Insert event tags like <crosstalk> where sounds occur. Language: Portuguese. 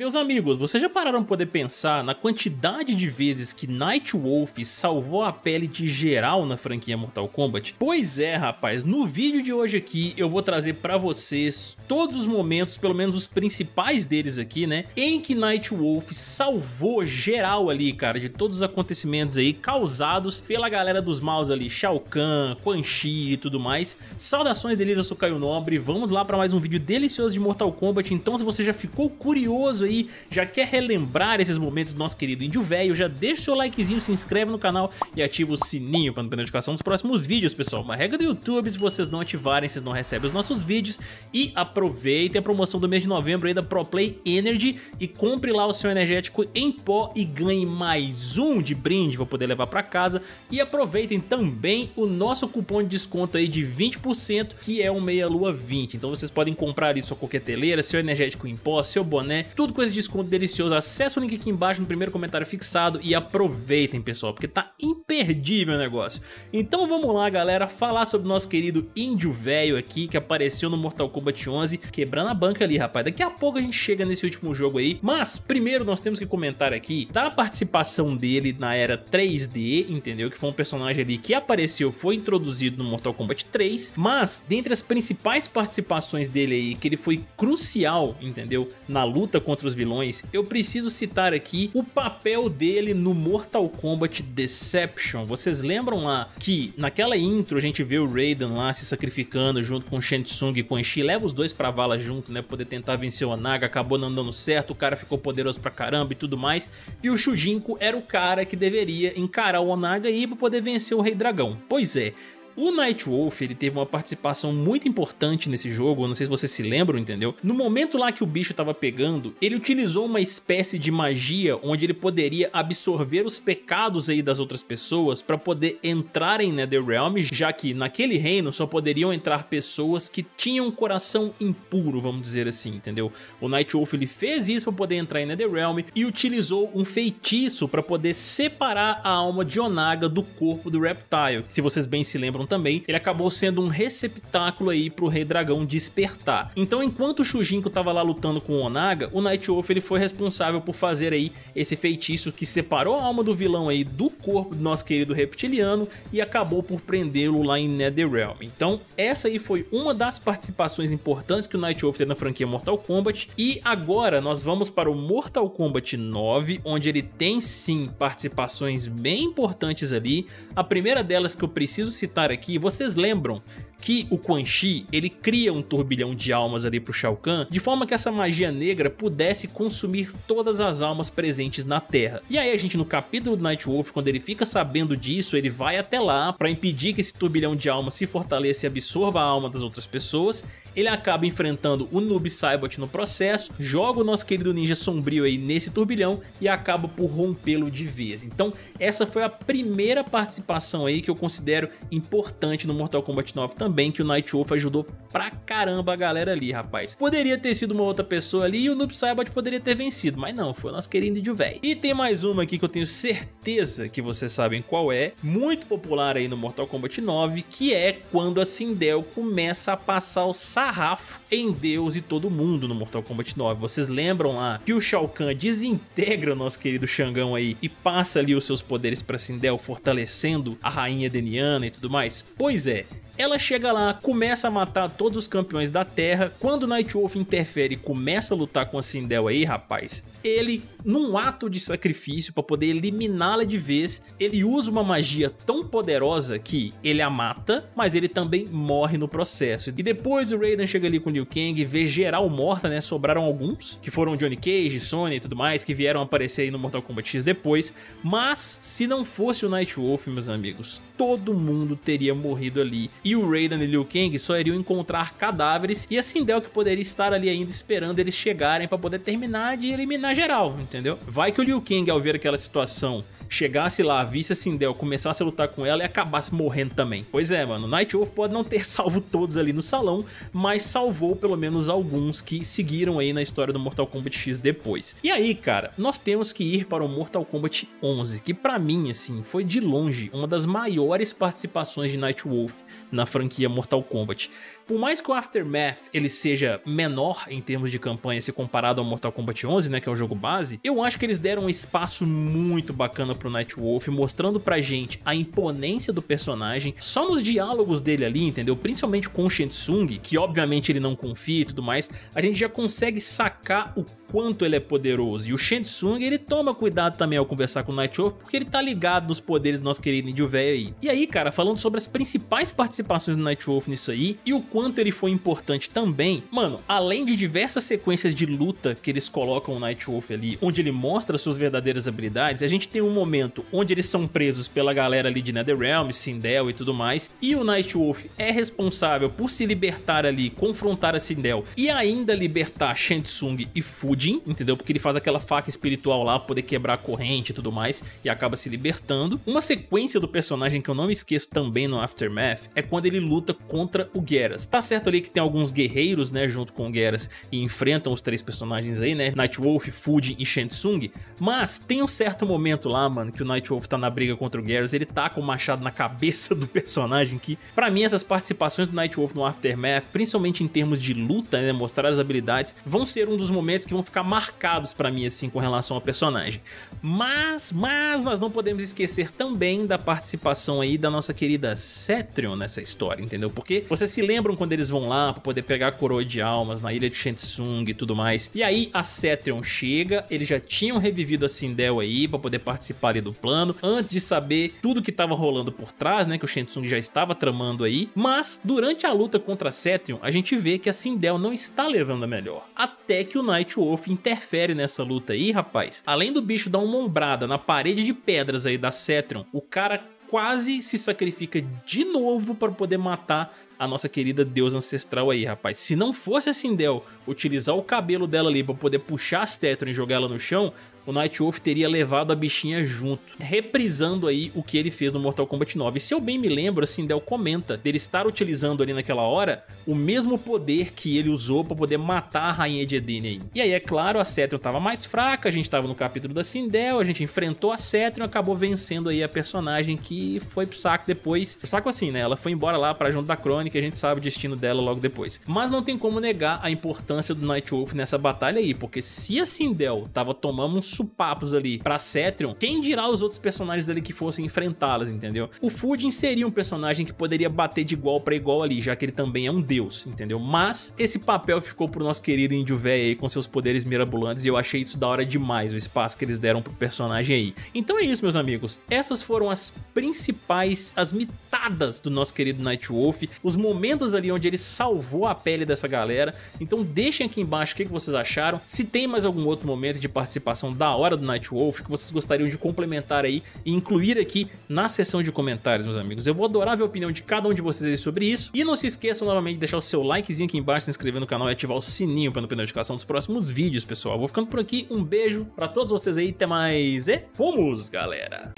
Meus amigos, vocês já pararam para poder pensar na quantidade de vezes que Nightwolf salvou a pele de geral na franquia Mortal Kombat? Pois é, rapaz, no vídeo de hoje aqui eu vou trazer para vocês todos os momentos, pelo menos os principais deles aqui, né, em que Nightwolf salvou geral ali, cara, de todos os acontecimentos aí causados pela galera dos maus ali, Shao Kahn, Quan Chi e tudo mais. Saudações deles, eu sou Caio Nobre, vamos lá para mais um vídeo delicioso de Mortal Kombat, então se você já ficou curioso aí aí, já quer relembrar esses momentos do nosso querido índio velho, já deixa seu likezinho, se inscreve no canal e ativa o sininho para não perder notificação dos próximos vídeos, pessoal. Uma regra do YouTube, se vocês não ativarem, vocês não recebem os nossos vídeos. E aproveitem a promoção do mês de novembro aí da ProPlay Energy e compre lá o seu energético em pó e ganhe mais um de brinde para poder levar para casa. E aproveitem também o nosso cupom de desconto aí de 20%, que é o Meia Lua 20. Então vocês podem comprar isso a coqueteleira, seu energético em pó, seu boné, tudo com esse desconto delicioso. Acesse o link aqui embaixo no primeiro comentário fixado e aproveitem, pessoal, porque tá imperdível o negócio. Então vamos lá, galera, falar sobre o nosso querido índio velho aqui, que apareceu no Mortal Kombat 11, quebrando a banca ali, rapaz. Daqui a pouco a gente chega nesse último jogo aí, mas primeiro nós temos que comentar aqui da participação dele na era 3D, entendeu? Que foi um personagem ali que apareceu, foi introduzido no Mortal Kombat 3, mas dentre as principais participações dele aí, que ele foi crucial, entendeu? Na luta contra os vilões, eu preciso citar aqui o papel dele no Mortal Kombat Deception. Vocês lembram lá que naquela intro a gente vê o Raiden lá se sacrificando junto com Shang Tsung e Quan Chi, leva os dois pra vala junto, né, poder tentar vencer o Naga, acabou não dando certo, o cara ficou poderoso pra caramba e tudo mais, e o Shujinko era o cara que deveria encarar o Onaga pra poder vencer o Rei Dragão. Pois é, o Nightwolf, ele teve uma participação muito importante nesse jogo, não sei se vocês se lembram, entendeu? No momento lá que o bicho tava pegando, ele utilizou uma espécie de magia onde ele poderia absorver os pecados aí das outras pessoas para poder entrar em Netherrealm, já que naquele reino só poderiam entrar pessoas que tinham um coração impuro, vamos dizer assim, entendeu? O Nightwolf ele fez isso para poder entrar em Netherrealm e utilizou um feitiço para poder separar a alma de Onaga do corpo do Reptile. Se vocês bem se lembram também, ele acabou sendo um receptáculo aí pro Rei Dragão despertar. Então enquanto o Shujinko tava lá lutando com o Onaga, o Nightwolf ele foi responsável por fazer aí esse feitiço que separou a alma do vilão aí do corpo do nosso querido reptiliano e acabou por prendê-lo lá em Netherrealm. Então essa aí foi uma das participações importantes que o Nightwolf teve na franquia Mortal Kombat e agora nós vamos para o Mortal Kombat 9, onde ele tem sim participações bem importantes ali. A primeira delas que eu preciso citar aqui vocês lembram que o Quan Chi ele cria um turbilhão de almas ali pro Shao Kahn, de forma que essa magia negra pudesse consumir todas as almas presentes na Terra. E aí a gente no capítulo do Nightwolf, quando ele fica sabendo disso, ele vai até lá para impedir que esse turbilhão de almas se fortaleça e absorva a alma das outras pessoas, ele acaba enfrentando o Noob Saibot no processo, joga o nosso querido ninja sombrio aí nesse turbilhão e acaba por rompê-lo de vez. Então essa foi a primeira participação aí que eu considero importante no Mortal Kombat 9 também, que o Nightwolf ajudou pra caramba a galera ali, rapaz. Poderia ter sido uma outra pessoa ali e o Noob Saibot poderia ter vencido, mas não, foi o nosso querido índio velho. E tem mais uma aqui que eu tenho certeza que vocês sabem qual é, muito popular aí no Mortal Kombat 9, que é quando a Sindel começa a passar o sarrafo em Deus e todo mundo no Mortal Kombat 9. Vocês lembram lá que o Shao Kahn desintegra o nosso querido Xangão aí e passa ali os seus poderes para Sindel, fortalecendo a rainha deniana e tudo mais? Pois é, ela chega lá, começa a matar todos os campeões da Terra. Quando Nightwolf interfere e começa a lutar com a Sindel aí, rapaz, ele, num ato de sacrifício para poder eliminá-la de vez, ele usa uma magia tão poderosa que ele a mata, mas ele também morre no processo. E depois o Raiden chega ali com o Liu Kang, vê geral morta, né? Sobraram alguns, que foram Johnny Cage, Sonya e tudo mais, que vieram aparecer aí no Mortal Kombat X depois. Mas se não fosse o Nightwolf, meus amigos, todo mundo teria morrido ali. E o Raiden e Liu Kang só iriam encontrar cadáveres e a Sindel que poderia estar ali ainda esperando eles chegarem para poder terminar de eliminar geral, entendeu? Vai que o Liu Kang ao ver aquela situação chegasse lá, visse a Sindel, começasse a lutar com ela e acabasse morrendo também. Pois é, mano, Night Wolf pode não ter <laughs> salvo todos ali no salão, mas salvou pelo menos alguns que seguiram aí na história do Mortal Kombat X depois. E aí, cara, nós temos que ir para o Mortal Kombat 11, que pra mim, assim, foi de longe uma das maiores participações de Night Wolf na franquia Mortal Kombat. Por mais que o Aftermath ele seja menor em termos de campanha se comparado ao Mortal Kombat 11, né, que é o jogo base, eu acho que eles deram um espaço muito bacana pro Nightwolf, mostrando pra gente a imponência do personagem, só nos diálogos dele ali, entendeu? Principalmente com o Shensung, que obviamente ele não confia e tudo mais, a gente já consegue sacar o quanto ele é poderoso. E o Shensung, ele toma cuidado também ao conversar com o Nightwolf, porque ele tá ligado nos poderes do nosso querido índio velho aí. E aí, cara, falando sobre as principais participações do Nightwolf nisso aí, e o quanto ele foi importante também, mano, além de diversas sequências de luta que eles colocam o Nightwolf ali, onde ele mostra suas verdadeiras habilidades, a gente tem um momento onde eles são presos pela galera ali de Netherrealm, Sindel e tudo mais, e o Nightwolf é responsável por se libertar ali, confrontar a Sindel e ainda libertar Shansung e Fujin, entendeu? Porque ele faz aquela faca espiritual lá, poder quebrar a corrente e tudo mais, e acaba se libertando. Uma sequência do personagem que eu não me esqueço também no Aftermath é quando ele luta contra o Geras. Tá certo ali que tem alguns guerreiros, né, junto com o Geras e enfrentam os três personagens aí, né, Nightwolf, Fujin e Shansung, mas tem um certo momento lá, mano, que o Nightwolf tá na briga contra o Geras, ele tá com o machado na cabeça do personagem que, pra mim, essas participações do Nightwolf no Aftermath, principalmente em termos de luta, né, mostrar as habilidades, vão ser um dos momentos que vão ficar marcados pra mim, assim, com relação ao personagem. Mas, mas, nós não podemos esquecer também da participação aí da nossa querida Cetrion nessa história, entendeu? Porque vocês se lembram quando eles vão lá pra poder pegar a coroa de almas na ilha de Shensung e tudo mais. E aí a Cetrion chega, eles já tinham revivido a Sindel aí pra poder participar ali do plano, antes de saber tudo que tava rolando por trás, né, que o Shensung já estava tramando aí. Mas durante a luta contra a Cetrion, a gente vê que a Sindel não está levando a melhor. Até que o Nightwolf interfere nessa luta aí, rapaz. Além do bicho dar uma ombrada na parede de pedras aí da Cetrion, o cara quase se sacrifica de novo para poder matar a nossa querida deusa ancestral aí, rapaz. Se não fosse a Sindel utilizar o cabelo dela ali para poder puxar a Stetron e jogar ela no chão, o Nightwolf teria levado a bichinha junto, reprisando aí o que ele fez no Mortal Kombat 9. E se eu bem me lembro, a Sindel comenta dele estar utilizando ali naquela hora o mesmo poder que ele usou para poder matar a Rainha de Edene aí. E aí, é claro, a Cetrion estava mais fraca, a gente estava no capítulo da Sindel, a gente enfrentou a Cetrion e acabou vencendo aí a personagem que foi pro saco depois. Pro saco assim, né? Ela foi embora lá para junto da Crônica e a gente sabe o destino dela logo depois. Mas não tem como negar a importância do Nightwolf nessa batalha aí, porque se a Sindel tava tomando uns supapos ali pra Cetrion, quem dirá os outros personagens ali que fossem enfrentá-las, entendeu? O Fujin seria um personagem que poderia bater de igual para igual ali, já que ele também é um deus entendeu? Mas esse papel ficou pro nosso querido índio velho aí com seus poderes mirabolantes e eu achei isso da hora demais, o espaço que eles deram pro personagem aí. Então é isso, meus amigos. Essas foram as principais, as mitadas do nosso querido Nightwolf, os momentos ali onde ele salvou a pele dessa galera. Então deixem aqui embaixo o que vocês acharam. Se tem mais algum outro momento de participação da hora do Nightwolf que vocês gostariam de complementar aí e incluir aqui na seção de comentários, meus amigos. Eu vou adorar ver a opinião de cada um de vocês sobre isso. E não se esqueçam novamente de deixar o seu likezinho aqui embaixo, se inscrever no canal e ativar o sininho para não perder a notificação dos próximos vídeos, pessoal. Vou ficando por aqui, um beijo pra todos vocês aí, até mais e fomos, galera!